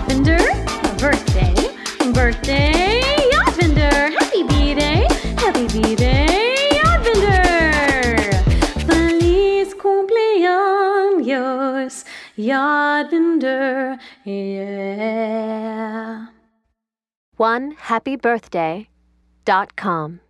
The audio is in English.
Yatvinder, birthday, birthday, Yatvinder. Happy B-Day, happy B-Day, Yatvinder. Feliz cumpleaños, Yatvinder, yeah. One happy birthday dot com.